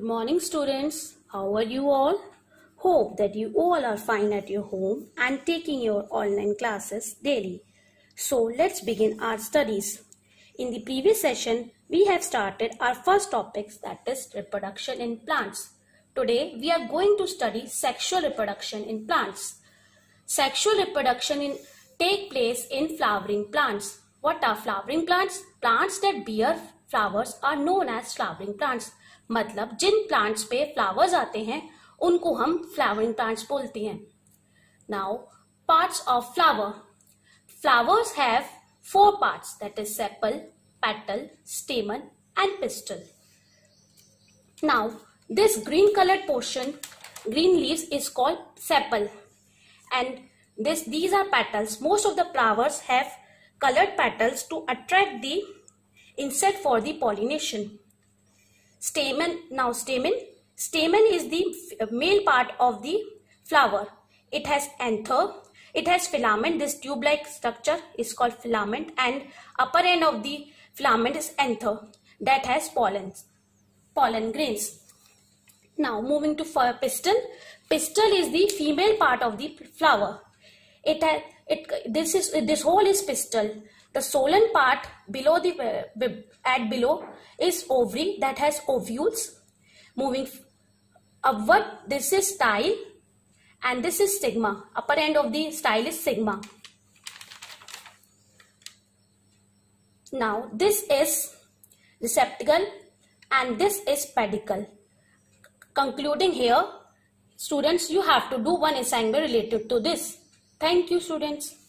Good morning students. How are you all? Hope that you all are fine at your home and taking your online classes daily. So let's begin our studies. In the previous session, we have started our first topics that is reproduction in plants. Today, we are going to study sexual reproduction in plants. Sexual reproduction in, take place in flowering plants. What are flowering plants? Plants that bear flowers are known as flowering plants. मतलब जिन plants पे flowers आते हैं, उनको हम flowering plants बोलते हैं। Now parts of flower flowers have four parts that is sepal petal stamen and pistil now this green coloured portion green leave is called sepal and this these are petals most of the flowers have colored petals to attract the insect for the pollination. Stamen, now stamen, stamen is the male part of the flower. It has anther, it has filament, this tube-like structure is called filament and upper end of the filament is anther that has pollen, pollen grains. Now moving to pistil. Pistil is the female part of the flower. It has it this is this whole is pistil. The solen part below the uh, at below is ovary that has ovules. Moving upward, this is style and this is stigma. Upper end of the style is stigma. Now this is receptacle and this is pedicle. Concluding here, students you have to do one assignment related to this. Thank you students.